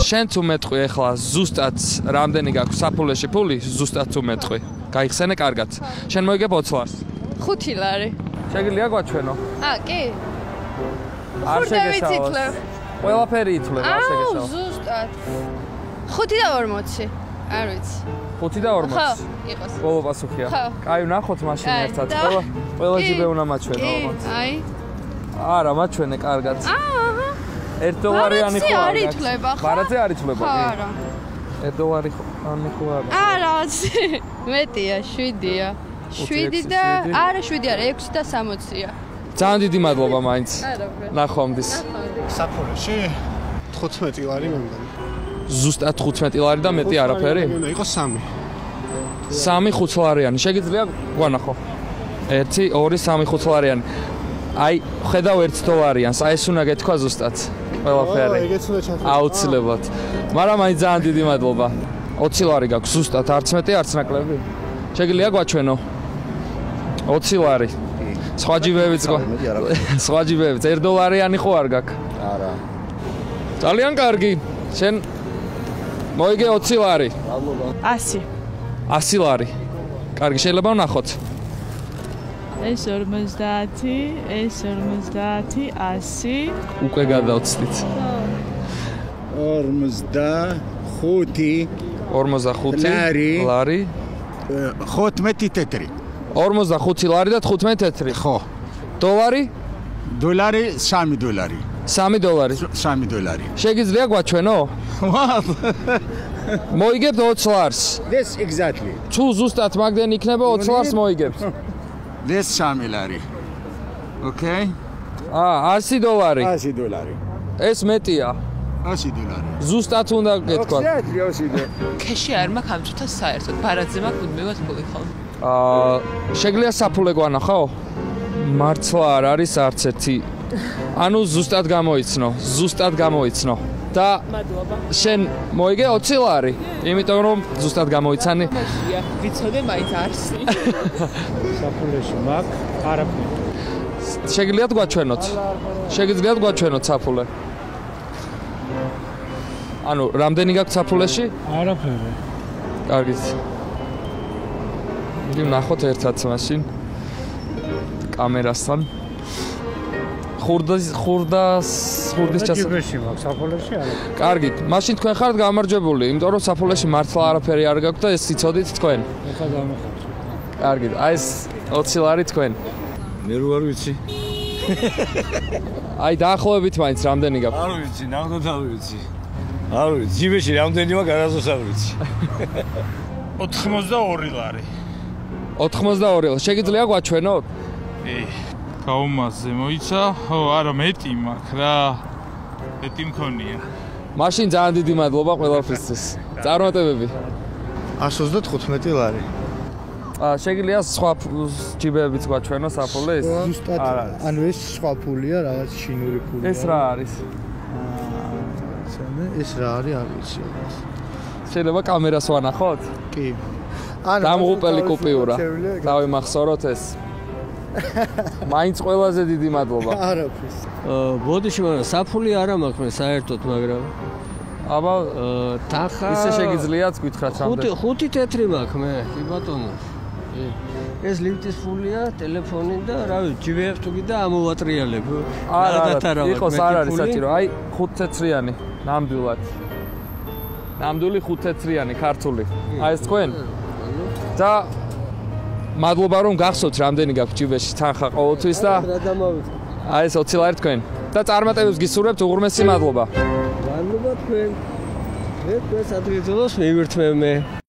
შენც უმეტყვი ახლა ზუსტად რამდენი გაქვს საფულეში ფული ზუსტად უმეტყვი გაიხსენე კარგად შენ მოიგებ 20 ლარს 5 ლარი. შეგიძლია გვაჩვენო აა, კი. არ ითვლებ. ყველაფერი ითვლება არ აუ, შეგესავალ ზუსტად. 5 და 40. არ ვიცი. 5 და 40 ხო, იყოს. ბოლო პასუხია კაი ვნახოთ მაშინ ერთად ყველა ყველა კი, ჯიბე უნდა მაჩვენო კი, ალბათ აი. არა მაჩვენე კარგად აა, აჰა. 1 დოლარიანი ხო არ გაქვს? ითვლება, ხო? ბარათზე არ ითვლება ხო, არა. 1 დოლარი ხო ანი ხო არა არა, მეტია, 7-ია. 7 და არა 7 არა, 6 და 60-ია. ძალიან დიდი მადლობა მაინც არა, ვე. ნახვამდის საფორეში 15 ლარი მე მგონი. ზუსტად 15 ლარი და მეტი არაფერი უნდა იყოს 3. 3 ხუთლარიანი შეგიძლია გვანახო 1 2 3 ხუთლარიანი აი ხედავ 1 დოლარიანს აი ეს უნდა გეთქვა ზუსტად ყველაფერი. ეგეც უნდა ჩათვალო. აუცილებლად. მაგრამ აი ძალიან დიდი მადლობა. 20 ლარი გაქვს ზუსტად. არც მეტი არც ნაკლები. შეგიძლია გვაჩვენო? 20 ლარი. სხვა ჯიბეებიც გვა სხვა ჯიბეებიც. 1 დოლარიანი ხო არ გაქვს? არა. ძალიან კარგი. შენ მოიგე 20 ლარი. 100. 100 ლარი. კარგი შეიძლება ვნახოთ ეს 50, ეს 50, 100. უკვე გადავცდით 45 45 ლარი. ლარი 15 თეთრი. 45 ლარი და 15 თეთრი ხო. დოლარი დოლარი 3 დოლარი. 3 დოლარი 3 დოლარი. შეგიძლია გვაჩვენო მოიგებთ 20 ლარს This exactly. თუ ზუსტად მაგდენ იქნება 20 ლარს მოიგებთ This 3 ლარი. Okay? აა 100 დოლარი 100 დოლარი. ეს მეტია 100 დოლარი. ზუსტად უნდა გეთქვა Exactly 100 დოლარი. ქეში არ მაქვს ამ წუთას საერთოდ. ბარათზე მაქვს მუდმივად ფული ხოლმე. აა შეგლია საფულე გვანახაო მართლა არ არის არც ერთი ანუ ზუსტად გამოიცნო ზუსტად გამოიცნო და მადლობა. შენ მოიგე 20 ლარი იმიტომ რომ ზუსტად გამოიცანი ვიცოდე მაინც არსი. საფულეში მაგ არაფერი. შეგიძლიათ გვაჩვენოთ შეგიძლიათ გვაჩვენოთ საფულე ანუ რამდენი გაქვს საფულეში არაფერი. კარგით იგი ნახოთ ერთად მაშინ კამერასთან ხურდას ხურდას ხურდის ჩას ჯიბეში მაგ საფულეში არა. კარგით მაშინ თქვენ ხართ გამარჯვებული იმიტომ რომ საფულეში მართლა არაფერი არ გაქვთ და ეს იცოდით თქვენ ეხლა გამიხარ. კარგით აი ეს 20 ლარი თქვენ მე რო არ ვიცი. აი დაახლოებით მაინც რამდენი გაქვთ არ ვიცი, ნამდვილად არ ვიცი. არ ვიცი, ჯიბეში რამდენი მაქვს არასდროს არ ვიცი. 82 ლარი. 82 ლარი შეგიძლია გვაჩვენოთ გაუმაზე მოიცა? ხო, არა მეტი მაქვს რა. მეტი მქონია. მაშინ ძალიან დიდი მადლობა ყველაფრისთვის წარმატებები 135 ლარი. აა შეგიძლია სხვა ჯიბეებიც გვაჩვენო საფულეს ზუსტად არ არის. ანუ ეს სხვა ფულია, რაღაც ჩინური ფული. ეს რა არის არის? ეს რა არის, არ ვიცი. შეიძლება კამერას ვანახოთ კი. ანუ დამღუპელი კუპიურა დავიმახსოვროთ ეს მაინც ყველაზე დიდი მადლობა. არაფერს. ბოდიში მაგრამ საფული არ მაქვს მე საერთოდ მაგრამ აბა აა, თანხა ისე შეგიძლიათ გითხრათ ხუთი რამდენი ხუთი თეთრი მაქვს მე კი ბატონო? ეს ლიფტის ფულია ტელეფონი და რა ვიცი ჯიბეებს თუ კიდე ამოვატრიალებ. არა არა იყოს არ არის საჭირო. აი ხუთთეთრიანი ნამდვილად. ნამდვილი ხუთთეთრიანი ქართული. აი ეს თქვენ? და მადლობა რომ გახსოვთ რამდენი გაქვთ ჯიბეში თანხა ყოველთვის და აი ეს 20 ლარი თქვენ. და წარმატებებს გისურვებთ უღრმესი მადლობა. მადლობა თქვენ. მე თქვენს ადგილზეოს მივირთმევ მე